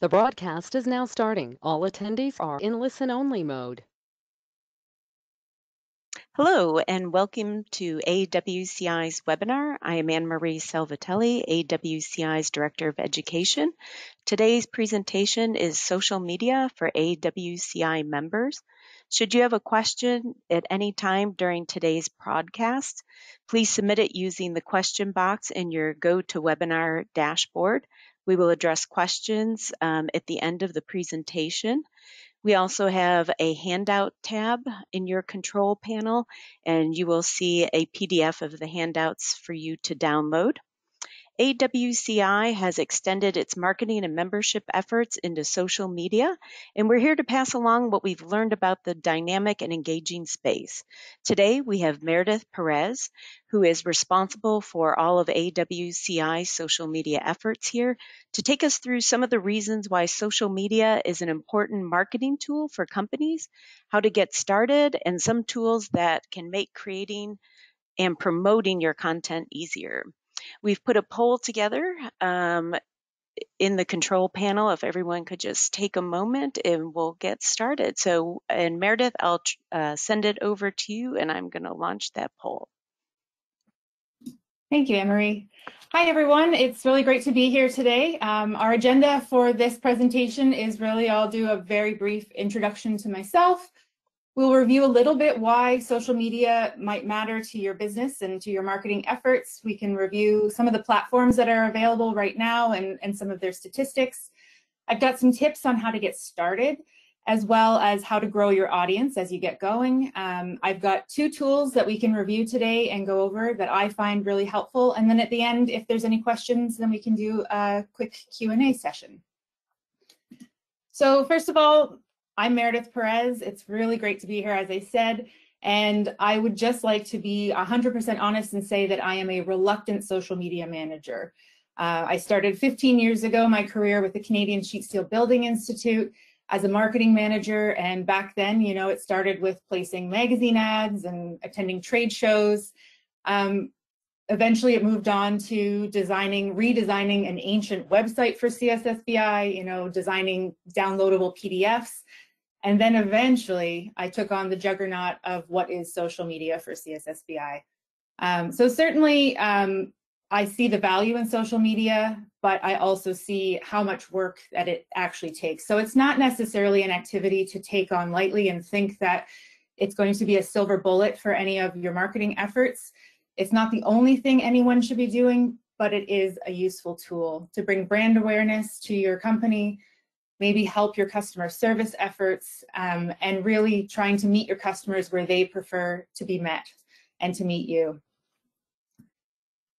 The broadcast is now starting. All attendees are in listen-only mode. Hello, and welcome to AWCI's webinar. I am Anne Marie Salvatelli, AWCI's Director of Education. Today's presentation is social media for AWCI members. Should you have a question at any time during today's broadcast, please submit it using the question box in your GoToWebinar dashboard. We will address questions um, at the end of the presentation. We also have a handout tab in your control panel, and you will see a PDF of the handouts for you to download. AWCI has extended its marketing and membership efforts into social media, and we're here to pass along what we've learned about the dynamic and engaging space. Today, we have Meredith Perez, who is responsible for all of AWCI's social media efforts here, to take us through some of the reasons why social media is an important marketing tool for companies, how to get started, and some tools that can make creating and promoting your content easier. We've put a poll together um, in the control panel. If everyone could just take a moment and we'll get started. So, and Meredith, I'll uh, send it over to you and I'm going to launch that poll. Thank you, Anne-Marie. Hi, everyone. It's really great to be here today. Um, our agenda for this presentation is really, I'll do a very brief introduction to myself, We'll review a little bit why social media might matter to your business and to your marketing efforts. We can review some of the platforms that are available right now and, and some of their statistics. I've got some tips on how to get started, as well as how to grow your audience as you get going. Um, I've got two tools that we can review today and go over that I find really helpful. And then at the end, if there's any questions, then we can do a quick Q&A session. So first of all, I'm Meredith Perez. It's really great to be here, as I said. And I would just like to be 100% honest and say that I am a reluctant social media manager. Uh, I started 15 years ago my career with the Canadian Sheet Steel Building Institute as a marketing manager. And back then, you know, it started with placing magazine ads and attending trade shows. Um, eventually it moved on to designing, redesigning an ancient website for CSSBI, you know, designing downloadable PDFs. And then eventually I took on the juggernaut of what is social media for CSSBI. Um, so certainly um, I see the value in social media, but I also see how much work that it actually takes. So it's not necessarily an activity to take on lightly and think that it's going to be a silver bullet for any of your marketing efforts. It's not the only thing anyone should be doing, but it is a useful tool to bring brand awareness to your company, maybe help your customer service efforts, um, and really trying to meet your customers where they prefer to be met and to meet you.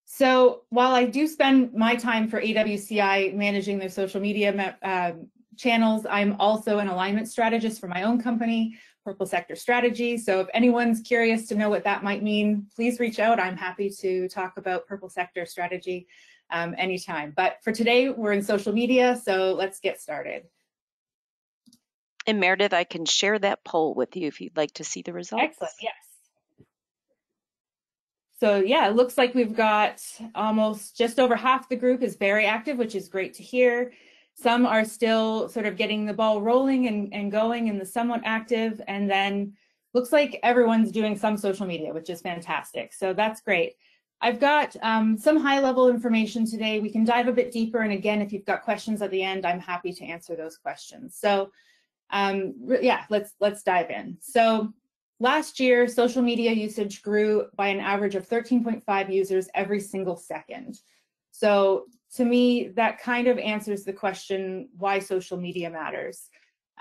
So while I do spend my time for AWCI managing their social media um, channels, I'm also an alignment strategist for my own company, Purple Sector Strategy. So if anyone's curious to know what that might mean, please reach out. I'm happy to talk about Purple Sector Strategy um, anytime. But for today, we're in social media, so let's get started. And Meredith, I can share that poll with you if you'd like to see the results. Excellent, yes. So yeah, it looks like we've got almost just over half the group is very active, which is great to hear. Some are still sort of getting the ball rolling and, and going and the somewhat active. And then looks like everyone's doing some social media, which is fantastic. So that's great. I've got um, some high level information today. We can dive a bit deeper. And again, if you've got questions at the end, I'm happy to answer those questions. So um, yeah, let's, let's dive in. So last year, social media usage grew by an average of 13.5 users every single second. So to me, that kind of answers the question why social media matters.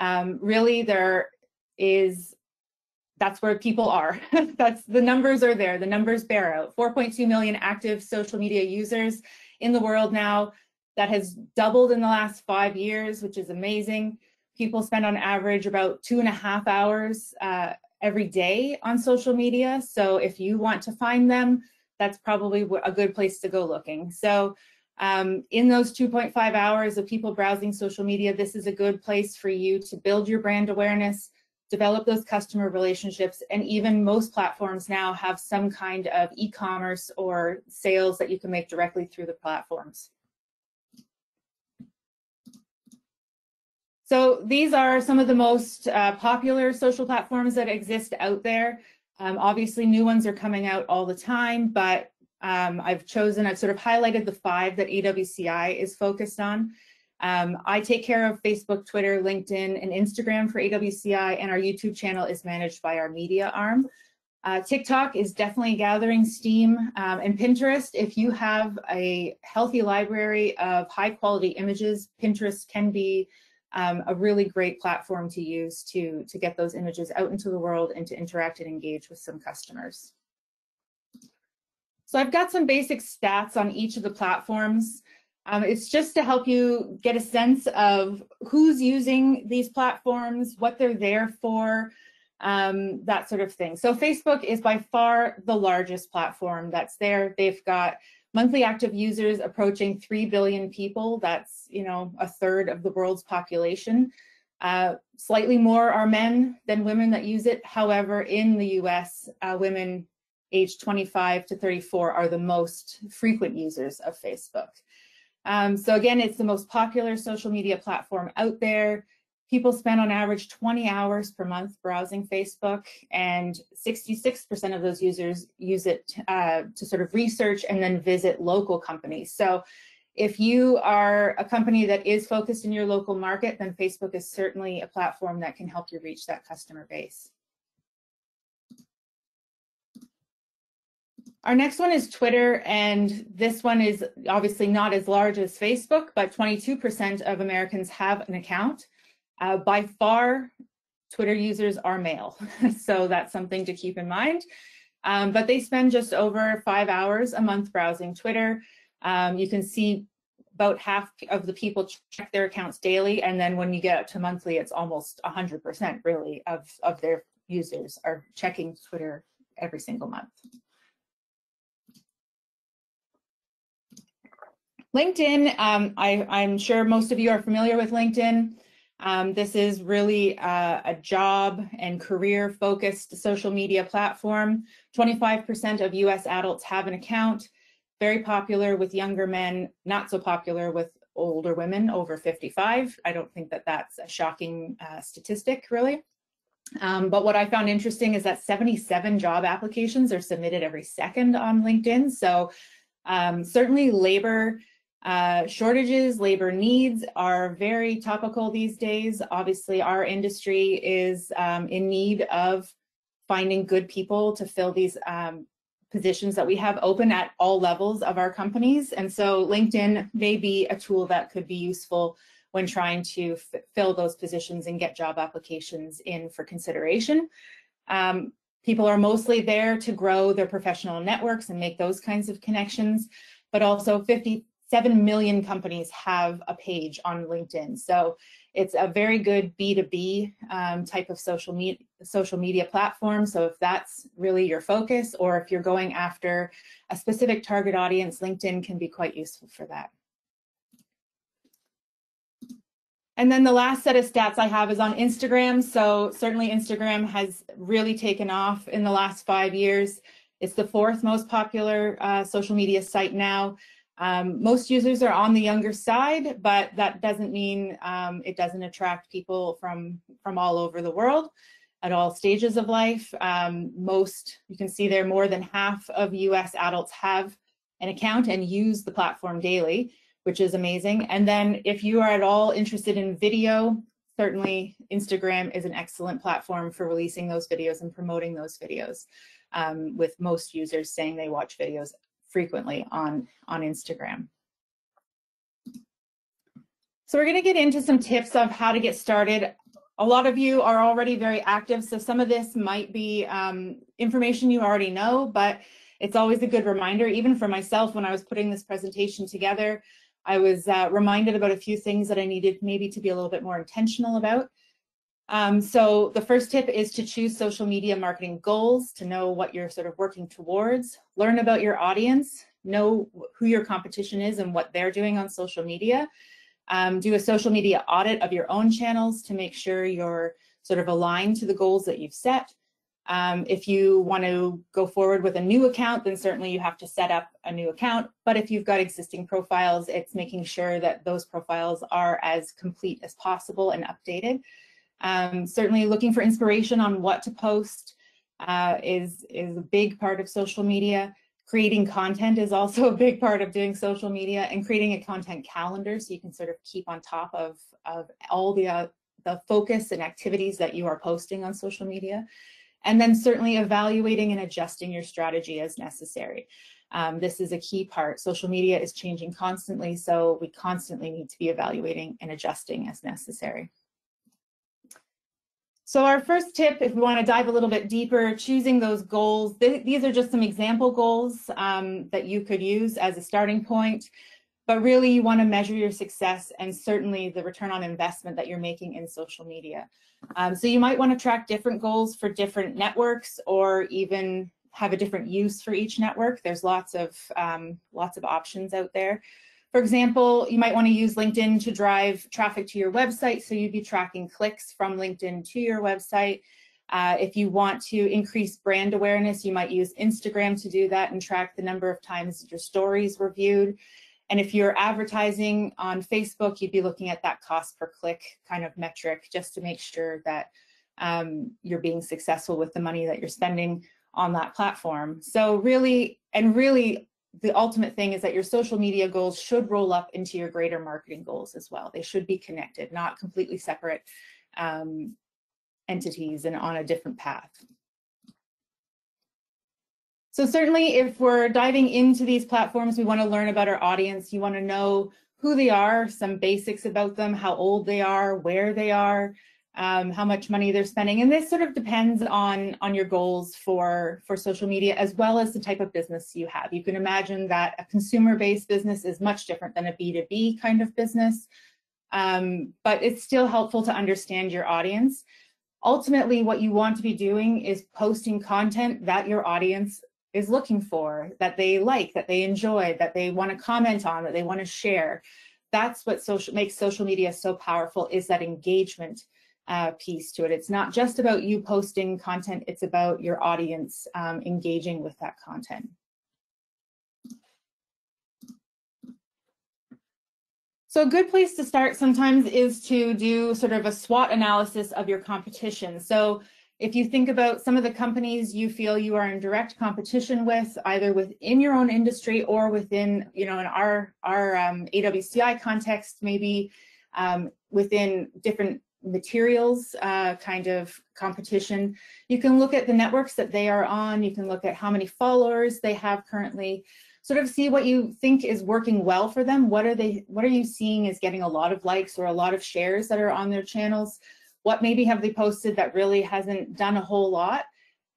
Um, really, there is that's where people are. That's the numbers are there. The numbers bear out. 4.2 million active social media users in the world now. That has doubled in the last five years, which is amazing. People spend on average about two and a half hours uh, every day on social media. So if you want to find them, that's probably a good place to go looking. So um, in those 2.5 hours of people browsing social media, this is a good place for you to build your brand awareness, develop those customer relationships, and even most platforms now have some kind of e-commerce or sales that you can make directly through the platforms. So these are some of the most uh, popular social platforms that exist out there. Um, obviously, new ones are coming out all the time, but um, I've chosen, I've sort of highlighted the five that AWCI is focused on. Um, I take care of Facebook, Twitter, LinkedIn, and Instagram for AWCI, and our YouTube channel is managed by our media arm. Uh, TikTok is definitely gathering steam, um, and Pinterest, if you have a healthy library of high quality images, Pinterest can be um, a really great platform to use to, to get those images out into the world and to interact and engage with some customers. So I've got some basic stats on each of the platforms. Um, it's just to help you get a sense of who's using these platforms, what they're there for, um, that sort of thing. So Facebook is by far the largest platform that's there. They've got monthly active users approaching 3 billion people. That's, you know, a third of the world's population. Uh, slightly more are men than women that use it. However, in the US, uh, women aged 25 to 34 are the most frequent users of Facebook. Um, so again, it's the most popular social media platform out there. People spend on average 20 hours per month browsing Facebook, and 66% of those users use it uh, to sort of research and then visit local companies. So if you are a company that is focused in your local market, then Facebook is certainly a platform that can help you reach that customer base. Our next one is Twitter, and this one is obviously not as large as Facebook, but 22% of Americans have an account. Uh, by far, Twitter users are male, so that's something to keep in mind. Um, but they spend just over five hours a month browsing Twitter. Um, you can see about half of the people check their accounts daily, and then when you get up to monthly, it's almost 100% really of, of their users are checking Twitter every single month. LinkedIn, um, I, am sure most of you are familiar with LinkedIn. Um, this is really a, a job and career focused social media platform. 25% of US adults have an account, very popular with younger men, not so popular with older women over 55. I don't think that that's a shocking uh, statistic, really. Um, but what I found interesting is that 77 job applications are submitted every second on LinkedIn. So um, certainly labor uh, shortages, labor needs are very topical these days. Obviously, our industry is um, in need of finding good people to fill these um, positions that we have open at all levels of our companies. And so LinkedIn may be a tool that could be useful when trying to fill those positions and get job applications in for consideration. Um, people are mostly there to grow their professional networks and make those kinds of connections, but also 50 7 million companies have a page on LinkedIn. So it's a very good B2B um, type of social, me social media platform. So if that's really your focus, or if you're going after a specific target audience, LinkedIn can be quite useful for that. And then the last set of stats I have is on Instagram. So certainly Instagram has really taken off in the last five years. It's the fourth most popular uh, social media site now. Um, most users are on the younger side, but that doesn't mean um, it doesn't attract people from, from all over the world at all stages of life. Um, most, you can see there, more than half of US adults have an account and use the platform daily, which is amazing. And then if you are at all interested in video, certainly Instagram is an excellent platform for releasing those videos and promoting those videos, um, with most users saying they watch videos frequently on, on Instagram. So we're going to get into some tips of how to get started. A lot of you are already very active, so some of this might be um, information you already know, but it's always a good reminder, even for myself when I was putting this presentation together, I was uh, reminded about a few things that I needed maybe to be a little bit more intentional about. Um, so the first tip is to choose social media marketing goals to know what you're sort of working towards, learn about your audience, know who your competition is and what they're doing on social media. Um, do a social media audit of your own channels to make sure you're sort of aligned to the goals that you've set. Um, if you want to go forward with a new account, then certainly you have to set up a new account. But if you've got existing profiles, it's making sure that those profiles are as complete as possible and updated. Um, certainly looking for inspiration on what to post uh, is, is a big part of social media. Creating content is also a big part of doing social media and creating a content calendar so you can sort of keep on top of, of all the, uh, the focus and activities that you are posting on social media. And then certainly evaluating and adjusting your strategy as necessary. Um, this is a key part. Social media is changing constantly, so we constantly need to be evaluating and adjusting as necessary. So our first tip, if we want to dive a little bit deeper, choosing those goals. Th these are just some example goals um, that you could use as a starting point. But really, you want to measure your success and certainly the return on investment that you're making in social media. Um, so you might want to track different goals for different networks or even have a different use for each network. There's lots of um, lots of options out there. For example, you might want to use LinkedIn to drive traffic to your website. So you'd be tracking clicks from LinkedIn to your website. Uh, if you want to increase brand awareness, you might use Instagram to do that and track the number of times your stories were viewed. And if you're advertising on Facebook, you'd be looking at that cost per click kind of metric just to make sure that um, you're being successful with the money that you're spending on that platform. So really, and really the ultimate thing is that your social media goals should roll up into your greater marketing goals as well. They should be connected, not completely separate um, entities and on a different path. So certainly if we're diving into these platforms, we want to learn about our audience. You want to know who they are, some basics about them, how old they are, where they are, um, how much money they're spending. And this sort of depends on, on your goals for, for social media as well as the type of business you have. You can imagine that a consumer-based business is much different than a B2B kind of business, um, but it's still helpful to understand your audience. Ultimately, what you want to be doing is posting content that your audience is looking for, that they like, that they enjoy, that they want to comment on, that they want to share. That's what social makes social media so powerful is that engagement uh, piece to it. It's not just about you posting content, it's about your audience um, engaging with that content. So a good place to start sometimes is to do sort of a SWOT analysis of your competition. So if you think about some of the companies you feel you are in direct competition with, either within your own industry or within, you know, in our, our um, AWCI context, maybe um, within different materials uh, kind of competition. You can look at the networks that they are on. You can look at how many followers they have currently. Sort of see what you think is working well for them. What are they? What are you seeing is getting a lot of likes or a lot of shares that are on their channels? what maybe have they posted that really hasn't done a whole lot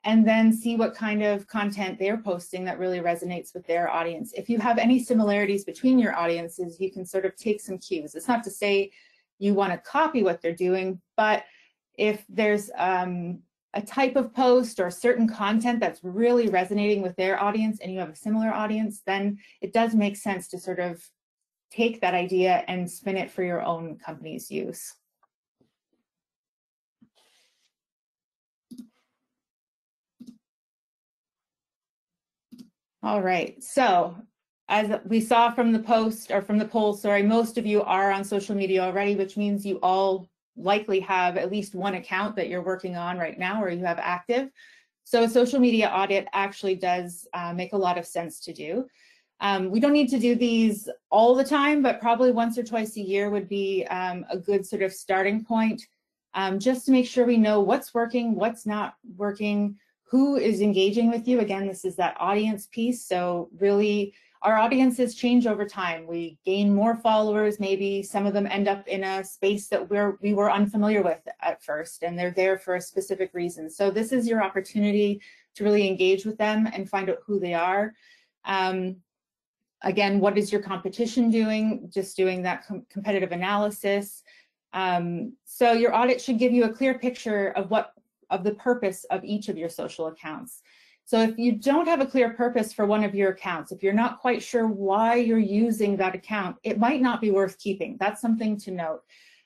and then see what kind of content they're posting that really resonates with their audience. If you have any similarities between your audiences, you can sort of take some cues. It's not to say you want to copy what they're doing, but if there's um, a type of post or certain content that's really resonating with their audience and you have a similar audience, then it does make sense to sort of take that idea and spin it for your own company's use. All right, so as we saw from the post or from the poll, sorry, most of you are on social media already, which means you all likely have at least one account that you're working on right now or you have active. So a social media audit actually does uh, make a lot of sense to do. Um, we don't need to do these all the time, but probably once or twice a year would be um, a good sort of starting point um, just to make sure we know what's working, what's not working, who is engaging with you. Again, this is that audience piece. So really our audiences change over time. We gain more followers, maybe some of them end up in a space that we're, we were unfamiliar with at first, and they're there for a specific reason. So this is your opportunity to really engage with them and find out who they are. Um, again, what is your competition doing? Just doing that com competitive analysis. Um, so your audit should give you a clear picture of what of the purpose of each of your social accounts. So if you don't have a clear purpose for one of your accounts, if you're not quite sure why you're using that account, it might not be worth keeping. That's something to note.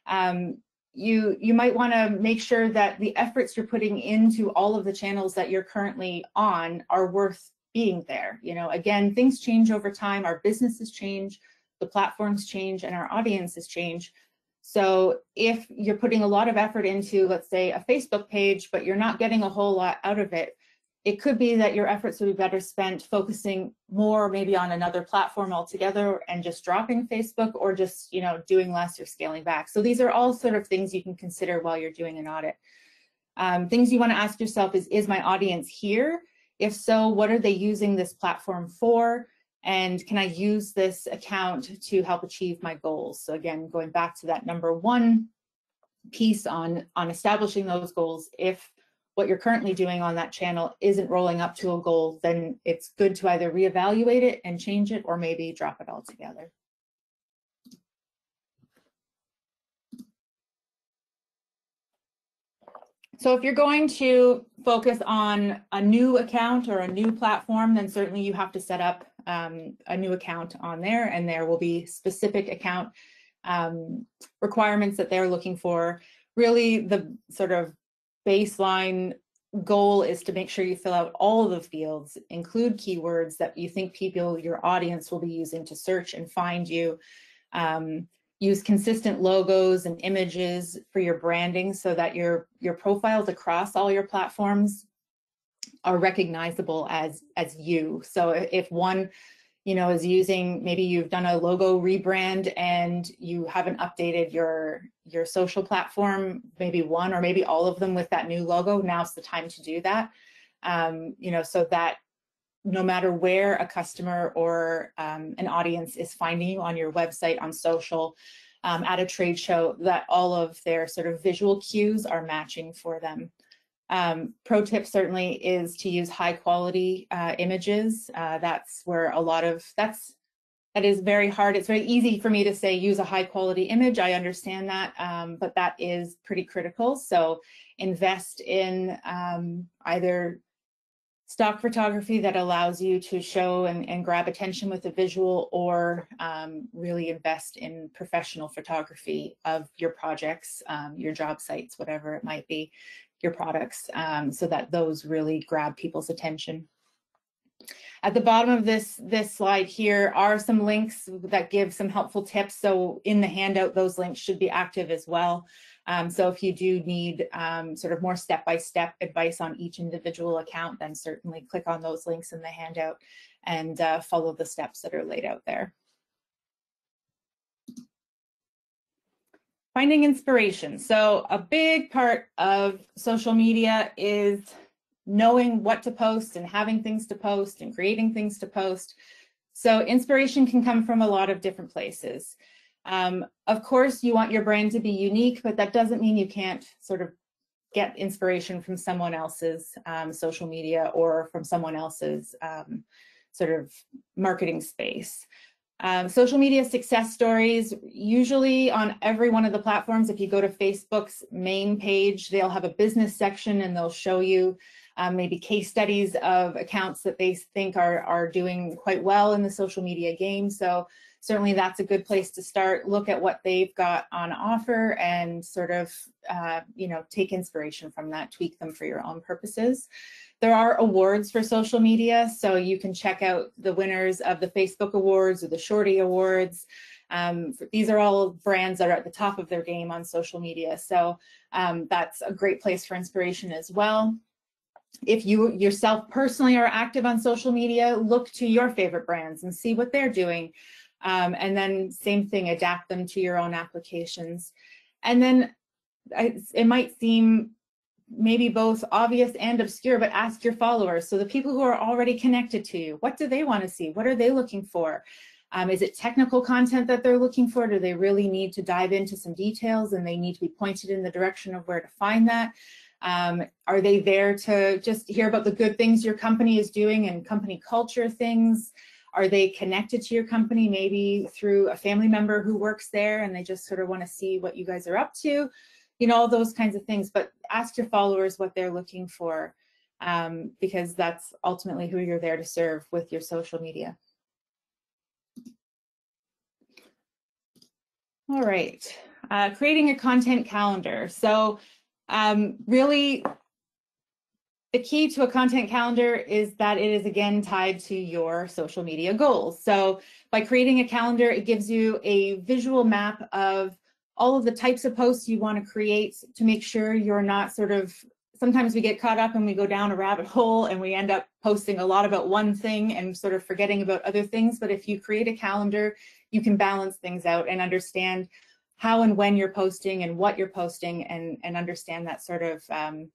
Um, you you might want to make sure that the efforts you're putting into all of the channels that you're currently on are worth being there. You know, again, things change over time, our businesses change, the platforms change, and our audiences change. So if you're putting a lot of effort into, let's say, a Facebook page, but you're not getting a whole lot out of it, it could be that your efforts would be better spent focusing more maybe on another platform altogether and just dropping Facebook or just, you know, doing less or scaling back. So these are all sort of things you can consider while you're doing an audit. Um, things you want to ask yourself is, is my audience here? If so, what are they using this platform for? And can I use this account to help achieve my goals? So again, going back to that number one piece on, on establishing those goals, if what you're currently doing on that channel isn't rolling up to a goal, then it's good to either reevaluate it and change it or maybe drop it altogether. So if you're going to focus on a new account or a new platform, then certainly you have to set up um, a new account on there and there will be specific account um, requirements that they're looking for. Really the sort of baseline goal is to make sure you fill out all the fields, include keywords that you think people, your audience will be using to search and find you. Um, use consistent logos and images for your branding so that your, your profiles across all your platforms are recognizable as, as you. So if one you know, is using, maybe you've done a logo rebrand and you haven't updated your, your social platform, maybe one or maybe all of them with that new logo, now's the time to do that. Um, you know, so that no matter where a customer or um, an audience is finding you on your website, on social, um, at a trade show, that all of their sort of visual cues are matching for them. Um, pro tip certainly is to use high quality uh, images. Uh, that's where a lot of, that's, that is very hard. It's very easy for me to say use a high quality image. I understand that, um, but that is pretty critical. So invest in um, either stock photography that allows you to show and, and grab attention with a visual or um, really invest in professional photography of your projects, um, your job sites, whatever it might be your products um, so that those really grab people's attention. At the bottom of this, this slide here are some links that give some helpful tips. So in the handout, those links should be active as well. Um, so if you do need um, sort of more step-by-step -step advice on each individual account, then certainly click on those links in the handout and uh, follow the steps that are laid out there. Finding inspiration. So a big part of social media is knowing what to post and having things to post and creating things to post. So inspiration can come from a lot of different places. Um, of course, you want your brand to be unique, but that doesn't mean you can't sort of get inspiration from someone else's um, social media or from someone else's um, sort of marketing space. Um, social media success stories, usually on every one of the platforms, if you go to Facebook's main page, they'll have a business section and they'll show you um, maybe case studies of accounts that they think are, are doing quite well in the social media game. So certainly that's a good place to start. Look at what they've got on offer and sort of, uh, you know, take inspiration from that, tweak them for your own purposes. There are awards for social media, so you can check out the winners of the Facebook Awards or the Shorty Awards. Um, these are all brands that are at the top of their game on social media, so um, that's a great place for inspiration as well. If you yourself personally are active on social media, look to your favorite brands and see what they're doing. Um, and then same thing, adapt them to your own applications. And then it might seem maybe both obvious and obscure, but ask your followers. So the people who are already connected to you, what do they want to see? What are they looking for? Um, is it technical content that they're looking for? Do they really need to dive into some details and they need to be pointed in the direction of where to find that? Um, are they there to just hear about the good things your company is doing and company culture things? Are they connected to your company maybe through a family member who works there and they just sort of want to see what you guys are up to? You know, all those kinds of things, but ask your followers what they're looking for um, because that's ultimately who you're there to serve with your social media. All right. uh, creating a content calendar. So um, really, the key to a content calendar is that it is again tied to your social media goals. So by creating a calendar, it gives you a visual map of all of the types of posts you want to create to make sure you're not sort of sometimes we get caught up and we go down a rabbit hole and we end up posting a lot about one thing and sort of forgetting about other things. But if you create a calendar, you can balance things out and understand how and when you're posting and what you're posting and, and understand that sort of um,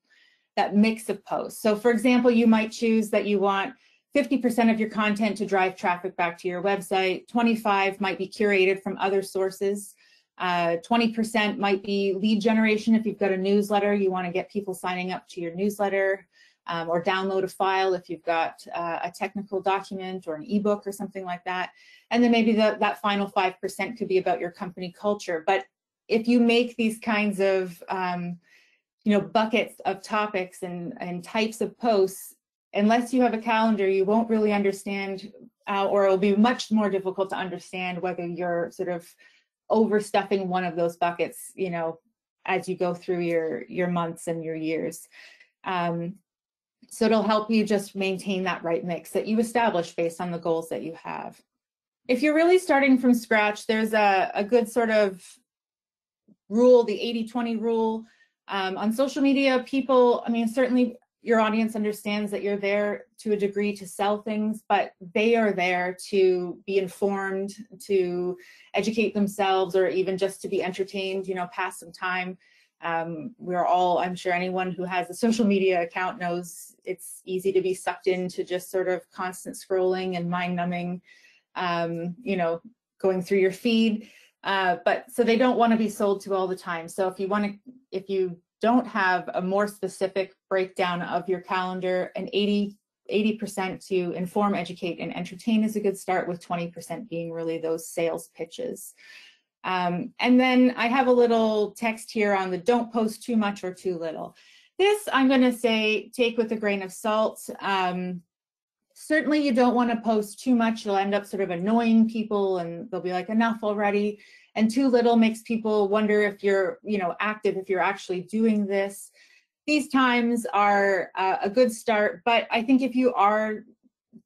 that mix of posts. So for example, you might choose that you want 50% of your content to drive traffic back to your website, 25 might be curated from other sources, 20% uh, might be lead generation. If you've got a newsletter, you want to get people signing up to your newsletter um, or download a file if you've got uh, a technical document or an ebook or something like that. And then maybe the, that final 5% could be about your company culture. But if you make these kinds of um, you know, buckets of topics and, and types of posts, unless you have a calendar, you won't really understand, uh, or it'll be much more difficult to understand whether you're sort of overstuffing one of those buckets, you know, as you go through your, your months and your years. Um, so it'll help you just maintain that right mix that you establish based on the goals that you have. If you're really starting from scratch, there's a, a good sort of rule, the 80-20 rule, um, on social media, people, I mean, certainly your audience understands that you're there to a degree to sell things, but they are there to be informed, to educate themselves, or even just to be entertained, you know, pass some time. Um, we're all, I'm sure anyone who has a social media account knows it's easy to be sucked into just sort of constant scrolling and mind numbing, um, you know, going through your feed. Uh, but so they don't want to be sold to all the time. So if you want to, if you don't have a more specific breakdown of your calendar, an 80 80% to inform, educate, and entertain is a good start, with 20% being really those sales pitches. Um, and then I have a little text here on the don't post too much or too little. This I'm going to say take with a grain of salt. Um, certainly you don't want to post too much. You'll end up sort of annoying people and they'll be like, enough already. And too little makes people wonder if you're, you know, active, if you're actually doing this. These times are uh, a good start, but I think if you are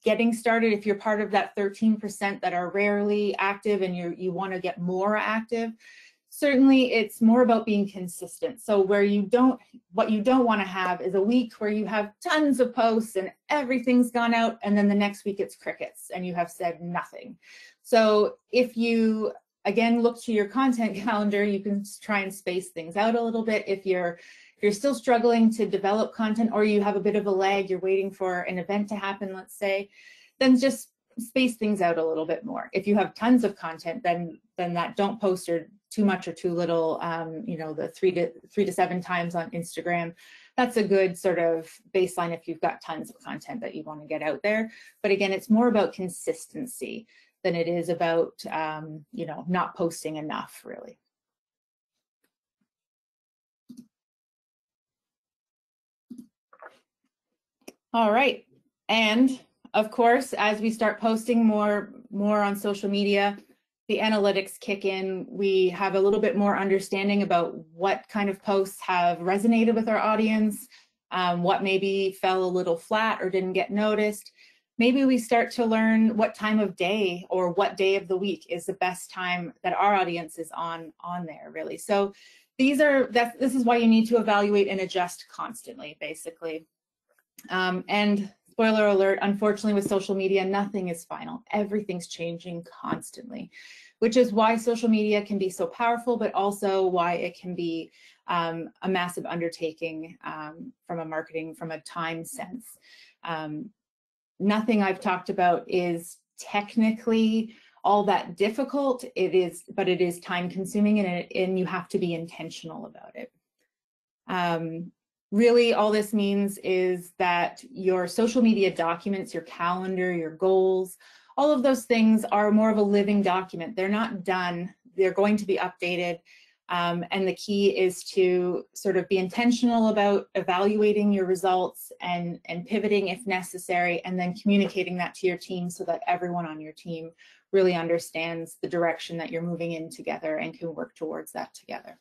getting started, if you're part of that 13% that are rarely active and you you want to get more active, certainly it's more about being consistent. So where you don't, what you don't want to have is a week where you have tons of posts and everything's gone out and then the next week it's crickets and you have said nothing. So if you, again, look to your content calendar, you can try and space things out a little bit. If you're, if you're still struggling to develop content or you have a bit of a lag, you're waiting for an event to happen, let's say, then just space things out a little bit more. If you have tons of content, then then that don't post or too much or too little, um, you know, the three to three to seven times on Instagram. That's a good sort of baseline if you've got tons of content that you want to get out there. But again, it's more about consistency than it is about, um, you know, not posting enough really. All right. And of course, as we start posting more, more on social media, the analytics kick in, we have a little bit more understanding about what kind of posts have resonated with our audience, um, what maybe fell a little flat or didn't get noticed. Maybe we start to learn what time of day or what day of the week is the best time that our audience is on on there really. So these are that this is why you need to evaluate and adjust constantly basically. Um, and spoiler alert, unfortunately with social media, nothing is final. Everything's changing constantly, which is why social media can be so powerful, but also why it can be um, a massive undertaking um, from a marketing, from a time sense. Nothing I've talked about is technically all that difficult. It is, but it is time consuming and, it, and you have to be intentional about it. Um, Really, all this means is that your social media documents, your calendar, your goals, all of those things are more of a living document. They're not done. They're going to be updated. Um, and the key is to sort of be intentional about evaluating your results and, and pivoting if necessary, and then communicating that to your team so that everyone on your team really understands the direction that you're moving in together and can work towards that together.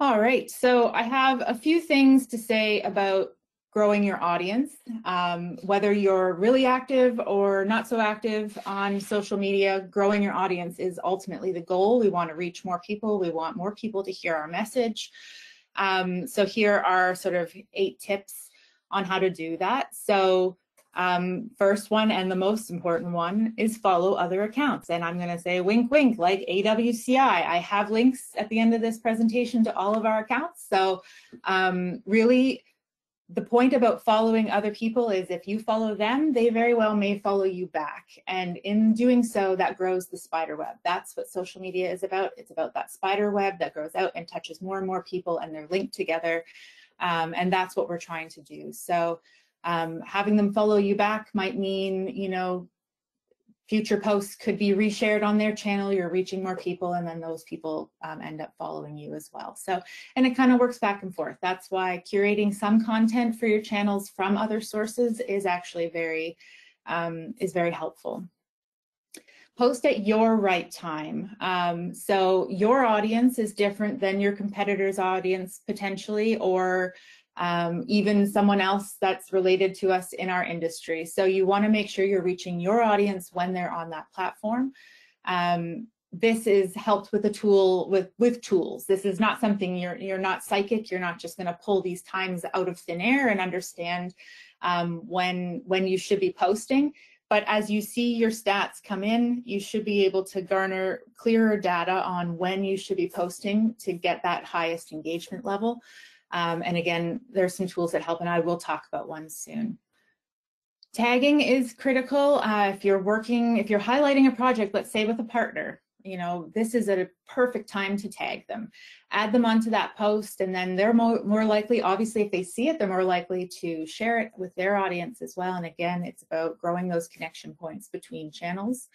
All right, so I have a few things to say about growing your audience, um, whether you're really active or not so active on social media, growing your audience is ultimately the goal. We want to reach more people. We want more people to hear our message. Um, so here are sort of eight tips on how to do that. So um, first one and the most important one is follow other accounts. And I'm going to say wink, wink, like AWCI. I have links at the end of this presentation to all of our accounts. So um, really the point about following other people is if you follow them, they very well may follow you back. And in doing so, that grows the spider web. That's what social media is about. It's about that spider web that grows out and touches more and more people and they're linked together. Um, and that's what we're trying to do. So um, having them follow you back might mean, you know, future posts could be reshared on their channel, you're reaching more people, and then those people um, end up following you as well. So, and it kind of works back and forth. That's why curating some content for your channels from other sources is actually very, um, is very helpful. Post at your right time. Um, so your audience is different than your competitor's audience potentially, or um, even someone else that's related to us in our industry. So you want to make sure you're reaching your audience when they're on that platform. Um, this is helped with a tool with with tools. This is not something you're you're not psychic. You're not just going to pull these times out of thin air and understand um, when when you should be posting. But as you see your stats come in, you should be able to garner clearer data on when you should be posting to get that highest engagement level. Um, and again, there's some tools that help and I will talk about one soon. Tagging is critical. Uh, if you're working, if you're highlighting a project, let's say with a partner, you know, this is a perfect time to tag them. Add them onto that post and then they're more, more likely, obviously if they see it, they're more likely to share it with their audience as well. And again, it's about growing those connection points between channels.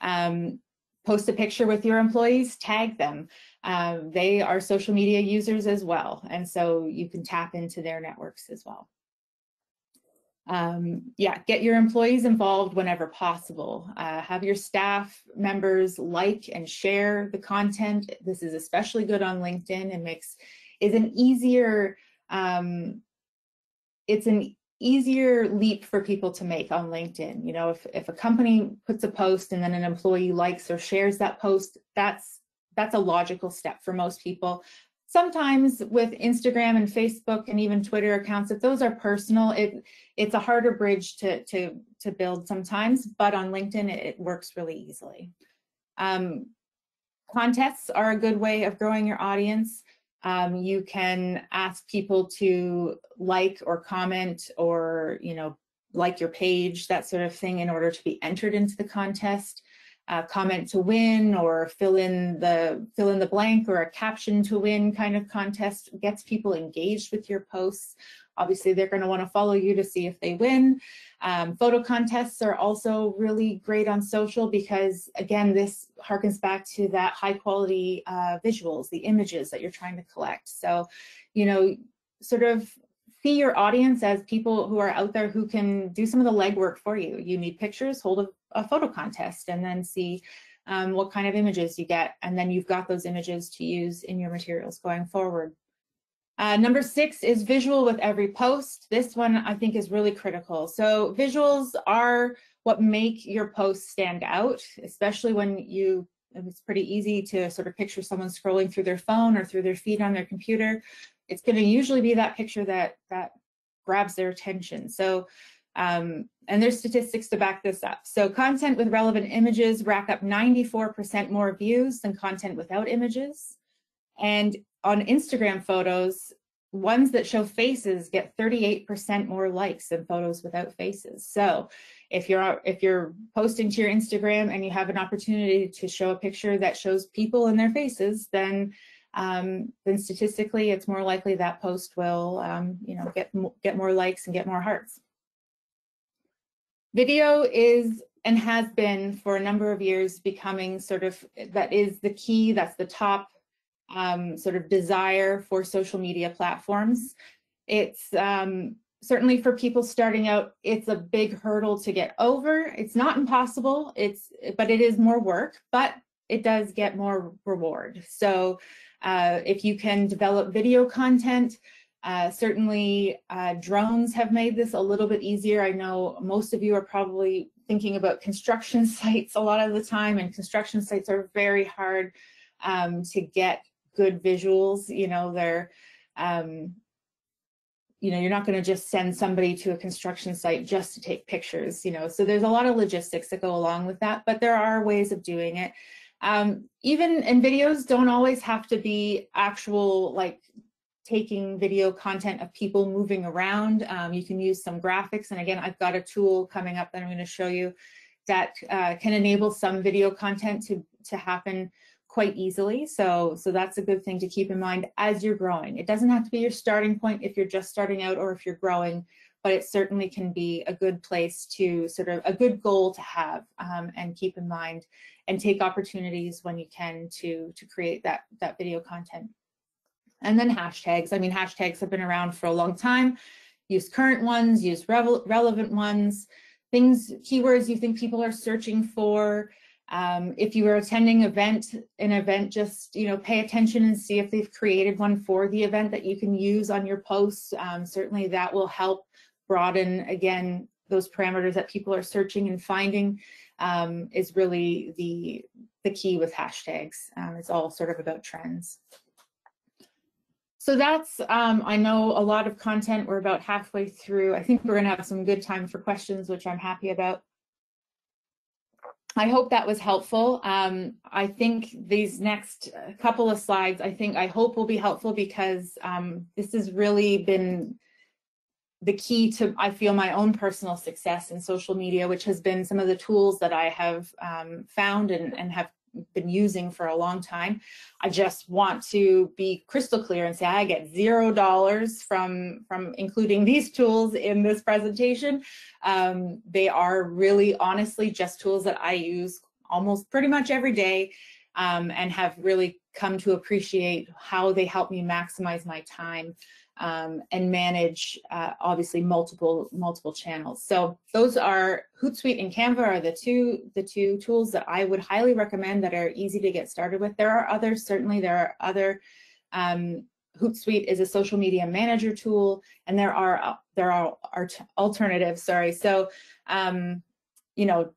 Um, post a picture with your employees, tag them. Um, they are social media users as well, and so you can tap into their networks as well. Um, yeah, get your employees involved whenever possible. Uh, have your staff members like and share the content. This is especially good on LinkedIn and makes is an easier um, it's an easier leap for people to make on LinkedIn. You know, if, if a company puts a post and then an employee likes or shares that post, that's that's a logical step for most people. Sometimes with Instagram and Facebook and even Twitter accounts, if those are personal, it it's a harder bridge to to to build sometimes. But on LinkedIn, it, it works really easily. Um, contests are a good way of growing your audience. Um, you can ask people to like or comment or, you know, like your page, that sort of thing in order to be entered into the contest. Uh, comment to win or fill in the fill in the blank or a caption to win kind of contest gets people engaged with your posts Obviously, they're going to want to follow you to see if they win. Um, photo contests are also really great on social because, again, this harkens back to that high quality uh, visuals, the images that you're trying to collect. So, you know, sort of see your audience as people who are out there who can do some of the legwork for you. You need pictures, hold a, a photo contest, and then see um, what kind of images you get. And then you've got those images to use in your materials going forward. Uh, number six is visual with every post. This one I think is really critical. So visuals are what make your posts stand out, especially when you, it's pretty easy to sort of picture someone scrolling through their phone or through their feed on their computer. It's going to usually be that picture that, that grabs their attention. So, um, and there's statistics to back this up. So content with relevant images rack up 94% more views than content without images. And on Instagram photos, ones that show faces get 38% more likes than photos without faces. So if you're if you're posting to your Instagram and you have an opportunity to show a picture that shows people and their faces, then um, then statistically it's more likely that post will um, you know get get more likes and get more hearts. Video is and has been for a number of years becoming sort of that is the key, that's the top um, sort of desire for social media platforms. It's um, certainly for people starting out, it's a big hurdle to get over. It's not impossible, it's but it is more work, but it does get more reward. So uh, if you can develop video content, uh, certainly uh, drones have made this a little bit easier. I know most of you are probably thinking about construction sites a lot of the time and construction sites are very hard um, to get good visuals. You know, they're um, you know, you're not going to just send somebody to a construction site just to take pictures, you know, so there's a lot of logistics that go along with that, but there are ways of doing it. Um, even and videos don't always have to be actual like taking video content of people moving around. Um, you can use some graphics. And again, I've got a tool coming up that I'm going to show you that uh, can enable some video content to, to happen quite easily. So, so that's a good thing to keep in mind as you're growing. It doesn't have to be your starting point if you're just starting out or if you're growing, but it certainly can be a good place to sort of a good goal to have um, and keep in mind and take opportunities when you can to, to create that, that video content. And then hashtags. I mean, hashtags have been around for a long time. Use current ones, use relevant ones, things, keywords you think people are searching for, um, if you are attending event, an event, just you know pay attention and see if they've created one for the event that you can use on your posts. Um, certainly that will help broaden again those parameters that people are searching and finding um, is really the the key with hashtags. Um, it's all sort of about trends. So that's, um, I know a lot of content. We're about halfway through. I think we're going to have some good time for questions, which I'm happy about. I hope that was helpful. Um, I think these next uh, couple of slides, I think, I hope will be helpful because um, this has really been the key to, I feel, my own personal success in social media, which has been some of the tools that I have um, found and, and have been using for a long time. I just want to be crystal clear and say I get zero dollars from from including these tools in this presentation. Um, they are really honestly just tools that I use almost pretty much every day um, and have really come to appreciate how they help me maximize my time um, and manage uh, obviously multiple multiple channels. So those are Hootsuite and Canva are the two the two tools that I would highly recommend that are easy to get started with. There are others certainly. There are other. Um, Hootsuite is a social media manager tool, and there are uh, there are, are alternatives. Sorry, so um, you know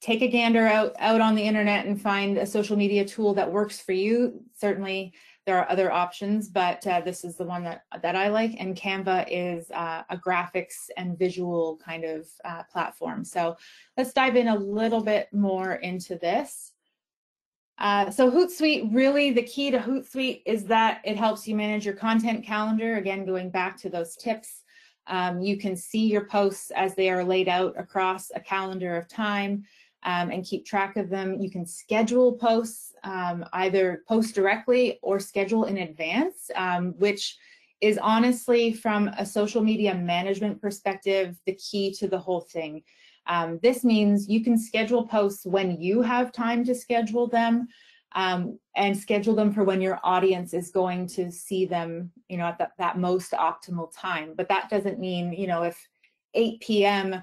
take a gander out out on the internet and find a social media tool that works for you. Certainly there are other options, but uh, this is the one that, that I like. And Canva is uh, a graphics and visual kind of uh, platform. So let's dive in a little bit more into this. Uh, so Hootsuite, really the key to Hootsuite is that it helps you manage your content calendar. Again, going back to those tips, um, you can see your posts as they are laid out across a calendar of time um, and keep track of them. You can schedule posts, um, either post directly or schedule in advance, um, which is honestly from a social media management perspective, the key to the whole thing. Um, this means you can schedule posts when you have time to schedule them um, and schedule them for when your audience is going to see them, you know, at that, that most optimal time. But that doesn't mean, you know, if 8 p.m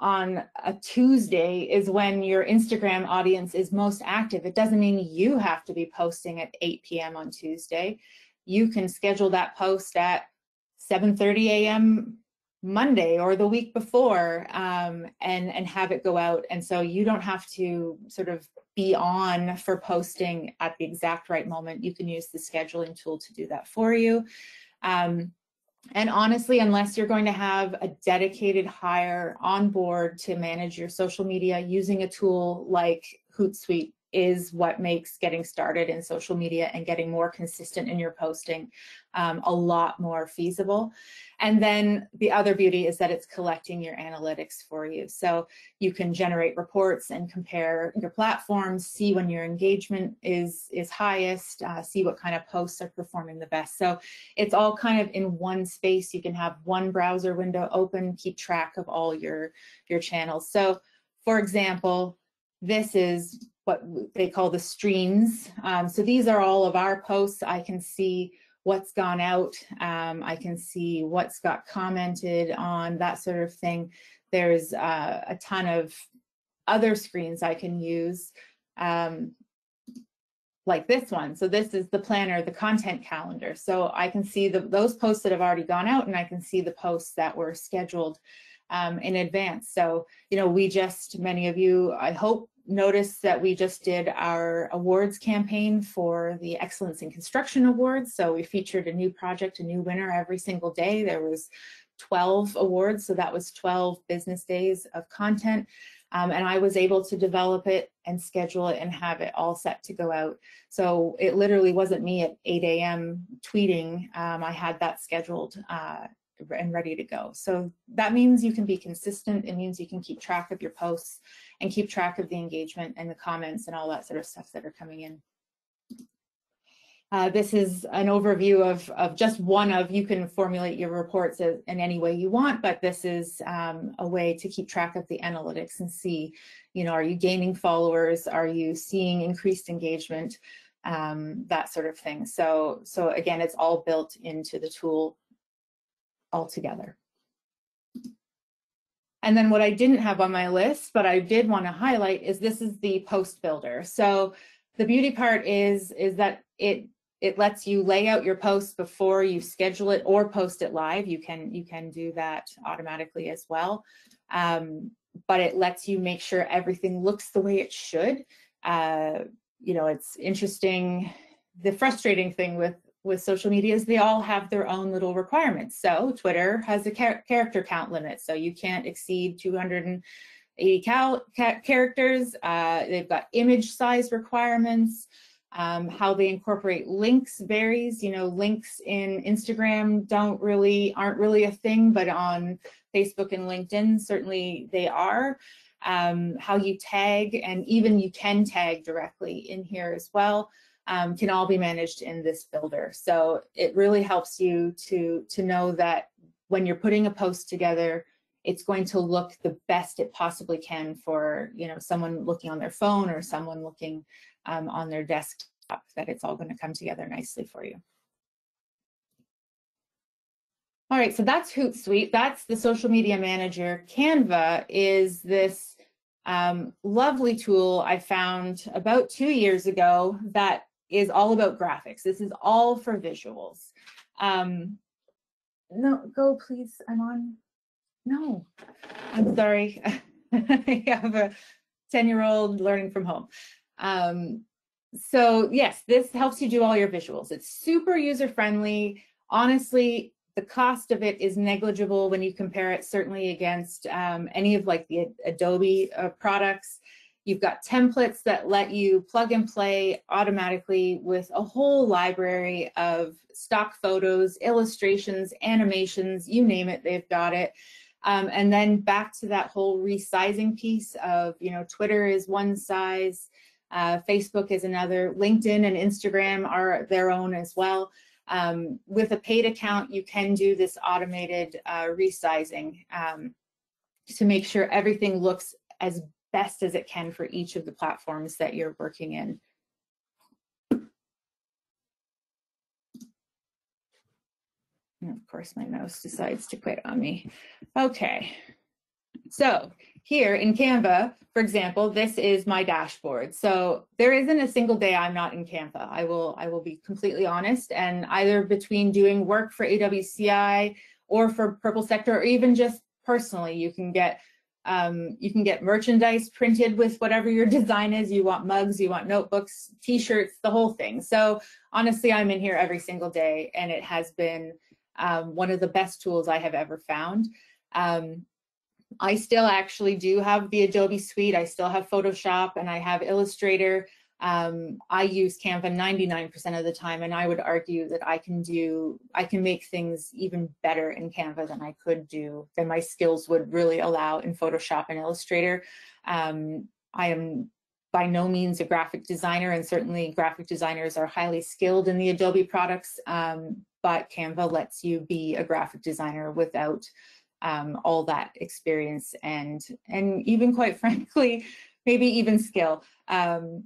on a Tuesday is when your Instagram audience is most active. It doesn't mean you have to be posting at 8 p.m. on Tuesday. You can schedule that post at 7:30 a.m. Monday or the week before um, and and have it go out. And so you don't have to sort of be on for posting at the exact right moment. You can use the scheduling tool to do that for you. Um, and honestly, unless you're going to have a dedicated hire on board to manage your social media using a tool like Hootsuite is what makes getting started in social media and getting more consistent in your posting um, a lot more feasible. And then the other beauty is that it's collecting your analytics for you. So you can generate reports and compare your platforms, see when your engagement is, is highest, uh, see what kind of posts are performing the best. So it's all kind of in one space. You can have one browser window open, keep track of all your, your channels. So for example, this is what they call the streams. Um, so these are all of our posts. I can see what's gone out. Um, I can see what's got commented on, that sort of thing. There's uh, a ton of other screens I can use, um, like this one. So this is the planner, the content calendar. So I can see the, those posts that have already gone out and I can see the posts that were scheduled um, in advance. So, you know, we just, many of you, I hope, noticed that we just did our awards campaign for the Excellence in Construction Awards. So we featured a new project, a new winner every single day. There was 12 awards, so that was 12 business days of content. Um, and I was able to develop it and schedule it and have it all set to go out. So it literally wasn't me at 8 a.m. tweeting. Um, I had that scheduled uh, and ready to go. So that means you can be consistent. It means you can keep track of your posts and keep track of the engagement and the comments and all that sort of stuff that are coming in. Uh, this is an overview of, of just one of, you can formulate your reports in any way you want, but this is um, a way to keep track of the analytics and see, you know, are you gaining followers? Are you seeing increased engagement? Um, that sort of thing. So, so again, it's all built into the tool altogether. And then what I didn't have on my list, but I did want to highlight is this is the post builder. So the beauty part is, is that it it lets you lay out your post before you schedule it or post it live. You can you can do that automatically as well. Um, but it lets you make sure everything looks the way it should. Uh, you know, it's interesting. The frustrating thing with with social media is they all have their own little requirements. So Twitter has a char character count limit, so you can't exceed 280 characters. Uh, they've got image size requirements. Um, how they incorporate links varies. You know, links in Instagram don't really aren't really a thing, but on Facebook and LinkedIn certainly they are. Um, how you tag and even you can tag directly in here as well um, can all be managed in this builder. So it really helps you to to know that when you're putting a post together, it's going to look the best it possibly can for you know someone looking on their phone or someone looking um, on their desktop that it's all going to come together nicely for you. All right, so that's Hootsuite. That's the social media manager. Canva is this um, lovely tool I found about two years ago that is all about graphics. This is all for visuals. Um, no, go please. I'm on. No, I'm sorry. I have a 10 year old learning from home. Um, so yes, this helps you do all your visuals. It's super user friendly. Honestly, the cost of it is negligible when you compare it certainly against um, any of like the Adobe uh, products. You've got templates that let you plug and play automatically with a whole library of stock photos, illustrations, animations, you name it, they've got it. Um, and then back to that whole resizing piece of, you know, Twitter is one size, uh, Facebook is another. LinkedIn and Instagram are their own as well. Um, with a paid account, you can do this automated uh, resizing um, to make sure everything looks as best as it can for each of the platforms that you're working in. And of course, my mouse decides to quit on me. Okay, so here in Canva, for example, this is my dashboard. So there isn't a single day I'm not in Canva. I will, I will be completely honest. And either between doing work for AWCI or for Purple Sector, or even just personally, you can get um, you can get merchandise printed with whatever your design is. You want mugs, you want notebooks, t-shirts, the whole thing. So honestly, I'm in here every single day and it has been um, one of the best tools I have ever found. Um, I still actually do have the Adobe Suite. I still have Photoshop and I have Illustrator. Um, I use Canva 99% of the time, and I would argue that I can do, I can make things even better in Canva than I could do, than my skills would really allow in Photoshop and Illustrator. Um, I am by no means a graphic designer, and certainly graphic designers are highly skilled in the Adobe products, um, but Canva lets you be a graphic designer without um, all that experience and and even quite frankly, maybe even skill um,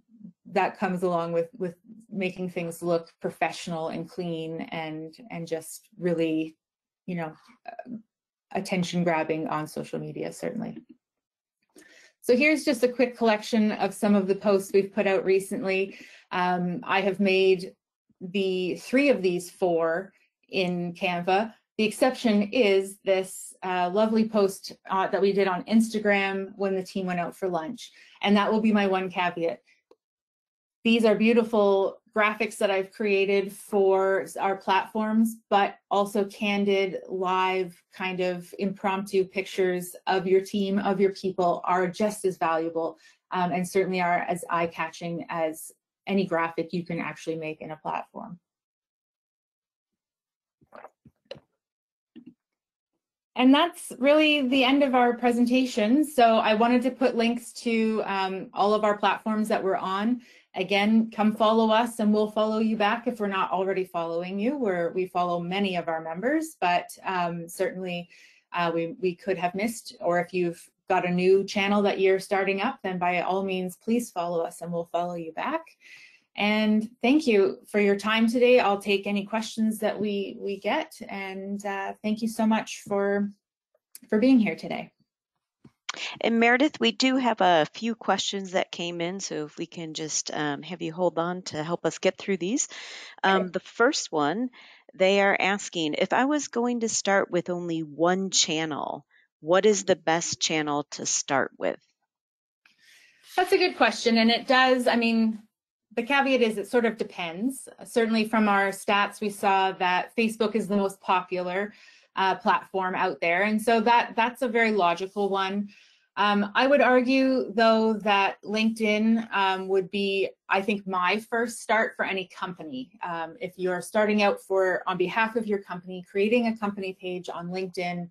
that comes along with with making things look professional and clean and and just really, you know, uh, attention grabbing on social media certainly. So here's just a quick collection of some of the posts we've put out recently. Um, I have made the three of these four in Canva. The exception is this uh, lovely post uh, that we did on Instagram when the team went out for lunch. And that will be my one caveat. These are beautiful graphics that I've created for our platforms, but also candid, live, kind of impromptu pictures of your team, of your people are just as valuable um, and certainly are as eye-catching as any graphic you can actually make in a platform. And that's really the end of our presentation. So I wanted to put links to um, all of our platforms that we're on. Again, come follow us and we'll follow you back if we're not already following you. Where we follow many of our members, but um, certainly uh, we, we could have missed, or if you've got a new channel that you're starting up, then by all means, please follow us and we'll follow you back. And thank you for your time today. I'll take any questions that we we get. And uh, thank you so much for for being here today. And Meredith, we do have a few questions that came in, so if we can just um, have you hold on to help us get through these. Um. The first one, they are asking if I was going to start with only one channel, what is the best channel to start with? That's a good question, and it does. I mean, the caveat is it sort of depends. Certainly from our stats, we saw that Facebook is the most popular uh, platform out there. And so that that's a very logical one. Um, I would argue, though, that LinkedIn um, would be, I think, my first start for any company. Um, if you're starting out for on behalf of your company, creating a company page on LinkedIn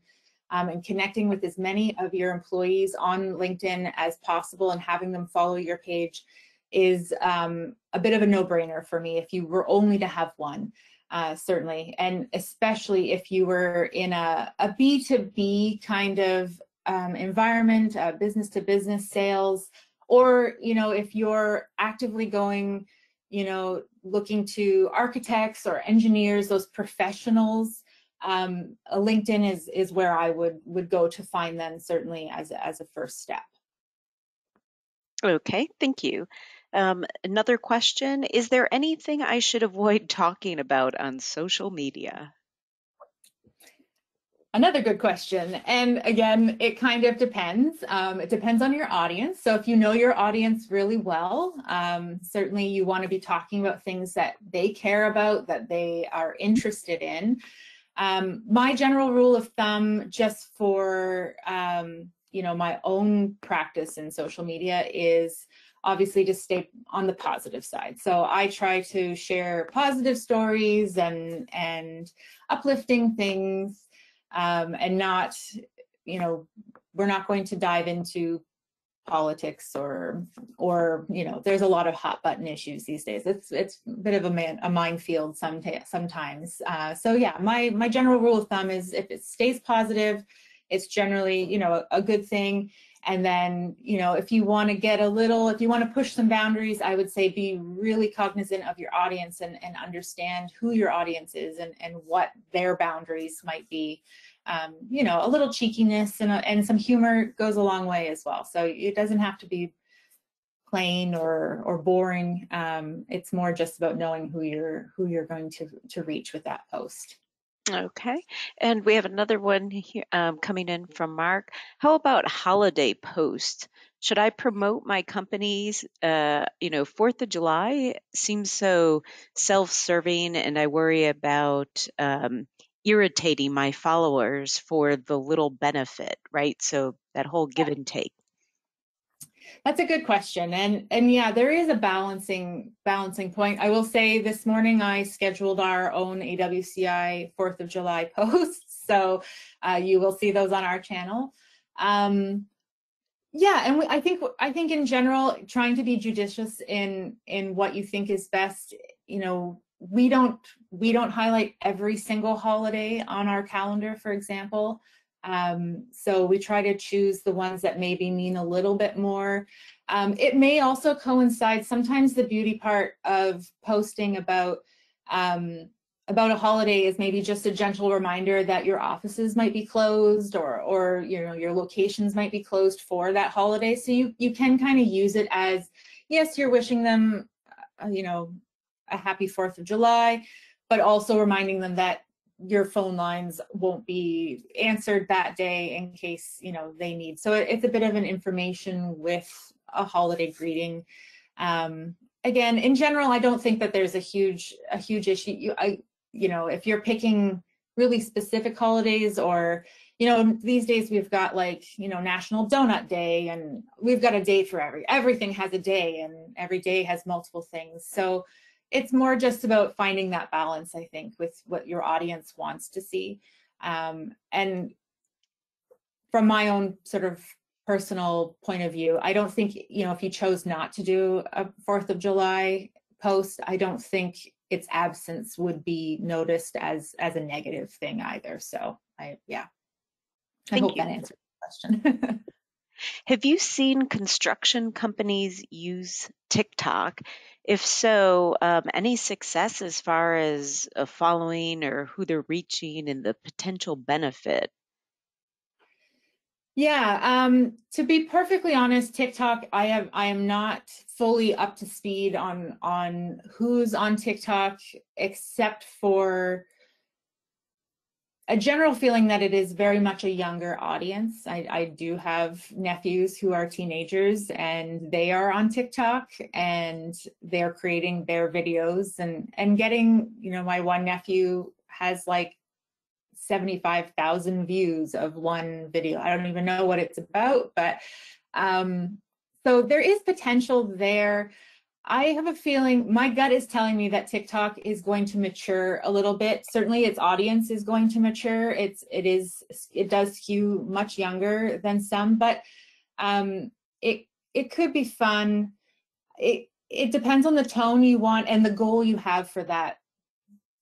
um, and connecting with as many of your employees on LinkedIn as possible and having them follow your page is um, a bit of a no-brainer for me if you were only to have one, uh, certainly. And especially if you were in a a B2B kind of um, environment, uh, business to business sales, or, you know, if you're actively going, you know, looking to architects or engineers, those professionals, um, LinkedIn is is where I would would go to find them certainly as as a first step. Okay, thank you. Um, another question, is there anything I should avoid talking about on social media? Another good question. And again, it kind of depends. Um, it depends on your audience. So if you know your audience really well, um, certainly you want to be talking about things that they care about, that they are interested in. Um, my general rule of thumb, just for um, you know my own practice in social media, is obviously to stay on the positive side. So I try to share positive stories and and uplifting things um, and not, you know, we're not going to dive into politics or or you know there's a lot of hot button issues these days. It's it's a bit of a man a minefield some sometimes. Uh, so yeah my my general rule of thumb is if it stays positive it's generally you know a, a good thing and then, you know, if you want to get a little, if you want to push some boundaries, I would say be really cognizant of your audience and, and understand who your audience is and, and what their boundaries might be. Um, you know, a little cheekiness and, a, and some humor goes a long way as well. So it doesn't have to be plain or or boring. Um, it's more just about knowing who you're who you're going to to reach with that post. Okay, and we have another one here um, coming in from Mark. How about holiday posts? Should I promote my company's, uh, you know, Fourth of July seems so self-serving, and I worry about um, irritating my followers for the little benefit, right? So that whole give and take. That's a good question. And and yeah, there is a balancing balancing point. I will say this morning I scheduled our own AWCI 4th of July posts. So uh, you will see those on our channel. Um, yeah, and we, I think I think in general, trying to be judicious in in what you think is best. You know, we don't we don't highlight every single holiday on our calendar, for example. Um, so we try to choose the ones that maybe mean a little bit more. Um, it may also coincide, sometimes the beauty part of posting about um, about a holiday is maybe just a gentle reminder that your offices might be closed or or you know your locations might be closed for that holiday so you you can kind of use it as yes you're wishing them uh, you know a happy 4th of July but also reminding them that your phone lines won't be answered that day in case you know they need so it's a bit of an information with a holiday greeting um, again in general i don't think that there's a huge a huge issue you, I, you know, if you're picking really specific holidays or, you know, these days we've got like, you know, National Donut Day and we've got a day for every, everything has a day and every day has multiple things. So it's more just about finding that balance, I think, with what your audience wants to see. Um, and from my own sort of personal point of view, I don't think, you know, if you chose not to do a 4th of July post, I don't think its absence would be noticed as as a negative thing either. So I yeah. I Thank hope you. that answers the question. Have you seen construction companies use TikTok? If so, um, any success as far as a following or who they're reaching and the potential benefit? Yeah, um, to be perfectly honest, TikTok, I have I am not fully up to speed on on who's on TikTok, except for a general feeling that it is very much a younger audience. I, I do have nephews who are teenagers and they are on TikTok and they're creating their videos and and getting, you know, my one nephew has like 75,000 views of one video. I don't even know what it's about, but um, so there is potential there. I have a feeling, my gut is telling me that TikTok is going to mature a little bit. Certainly its audience is going to mature. It's, it is, it does skew much younger than some, but um, it, it could be fun. It, it depends on the tone you want and the goal you have for that,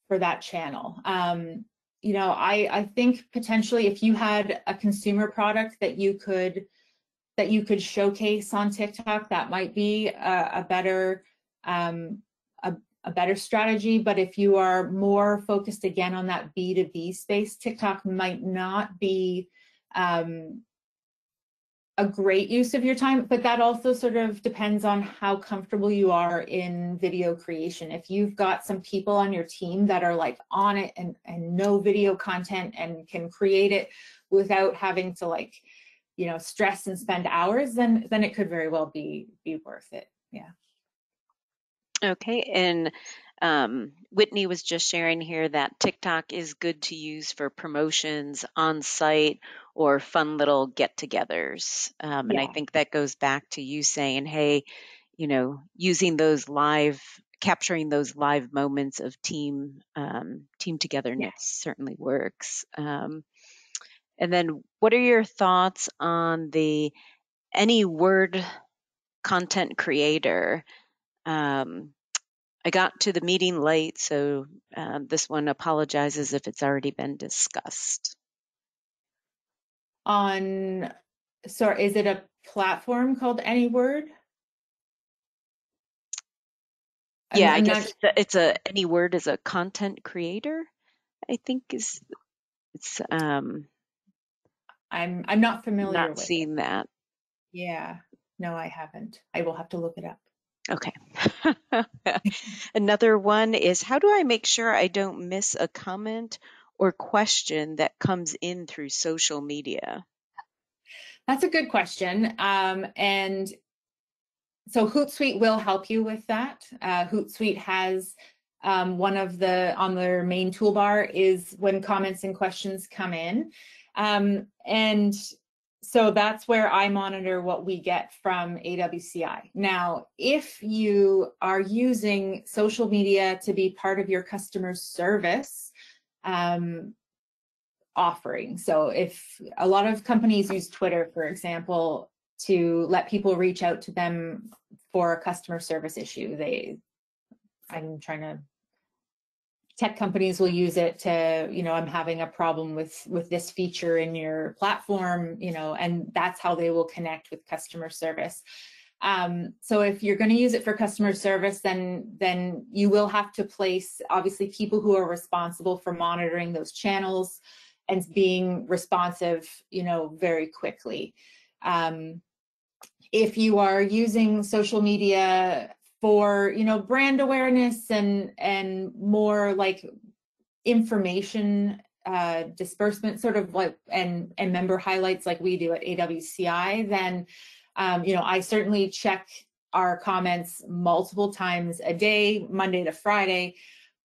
for that channel. Um, you know, I, I think potentially if you had a consumer product that you could that you could showcase on TikTok, that might be a, a better um, a, a better strategy. But if you are more focused again on that B2B space, TikTok might not be um, a great use of your time, but that also sort of depends on how comfortable you are in video creation. If you've got some people on your team that are like on it and, and know video content and can create it without having to like, you know, stress and spend hours, then then it could very well be be worth it. Yeah. Okay, and um, Whitney was just sharing here that TikTok is good to use for promotions on site or fun little get togethers. Um, and I think that goes back to you saying, hey, you know, using those live, capturing those live moments of team um, team togetherness certainly works. Um, and then, what are your thoughts on the Anyword content creator? Um, I got to the meeting late, so um, this one apologizes if it's already been discussed. On sorry, is it a platform called Anyword? I'm- yeah, I I'm not guess it's a, it's a Anyword is a content creator. I think is it's um I'm I'm not familiar not with it. seeing that. Yeah, no, I haven't. I will have to look it up. Okay. Another one is how do I make sure I don't miss a comment or question that comes in through social media? That's a good question. Um, and so Hootsuite will help you with that. Uh, Hootsuite has um, one of the on their main toolbar is when comments and questions come in. Um, and so that's where I monitor what we get from AWCI. Now, if you are using social media to be part of your customer service, um, offering. So if a lot of companies use Twitter, for example, to let people reach out to them for a customer service issue, they, I'm trying to tech companies will use it to, you know, I'm having a problem with with this feature in your platform, you know, and that's how they will connect with customer service. Um, so if you're going to use it for customer service, then then you will have to place obviously people who are responsible for monitoring those channels and being responsive, you know, very quickly. Um, if you are using social media for you know brand awareness and and more like information uh, disbursement sort of like and and member highlights like we do at AWCI, then um, you know I certainly check our comments multiple times a day, Monday to Friday,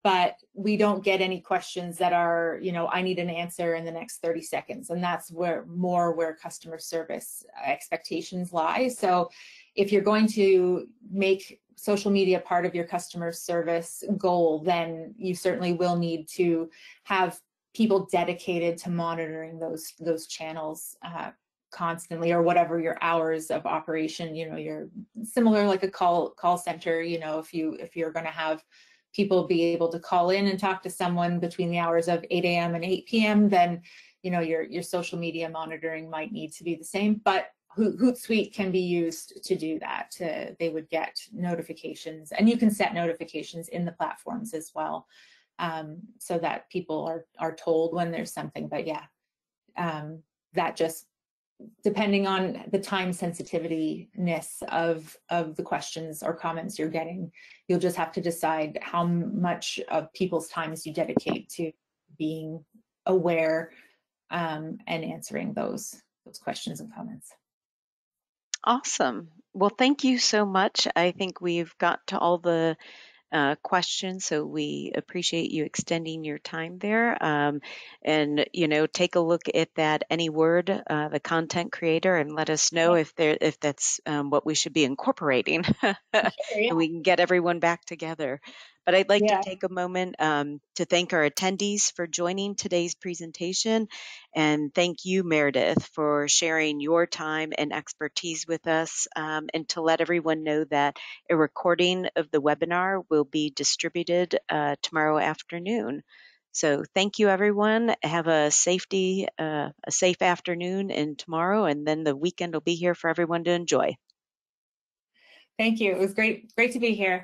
but we don't get any questions that are you know I need an answer in the next 30 seconds, and that's where more where customer service expectations lie. So if you're going to make social media part of your customer service goal, then you certainly will need to have people dedicated to monitoring those those channels uh, constantly or whatever your hours of operation you know you're similar like a call call center you know if you if you're going to have people be able to call in and talk to someone between the hours of 8 a.m and 8 p.m then you know your your social media monitoring might need to be the same. But Hootsuite can be used to do that. They would get notifications, and you can set notifications in the platforms as well, um, so that people are are told when there's something. But yeah, um, that just depending on the time sensitivityness of of the questions or comments you're getting, you'll just have to decide how much of people's times you dedicate to being aware um, and answering those those questions and comments. Awesome. Well, thank you so much. I think we've got to all the uh, questions, so we appreciate you extending your time there. Um, and you know, take a look at that AnyWord, uh, the content creator, and let us know if there if that's um, what we should be incorporating, sure, yeah. and we can get everyone back together. But I'd like yeah. to take a moment um, to thank our attendees for joining today's presentation and thank you, Meredith, for sharing your time and expertise with us um, and to let everyone know that a recording of the webinar will be distributed uh, tomorrow afternoon. So thank you, everyone. Have a safety, uh, a safe afternoon and tomorrow, and then the weekend will be here for everyone to enjoy. Thank you. It was great, great to be here.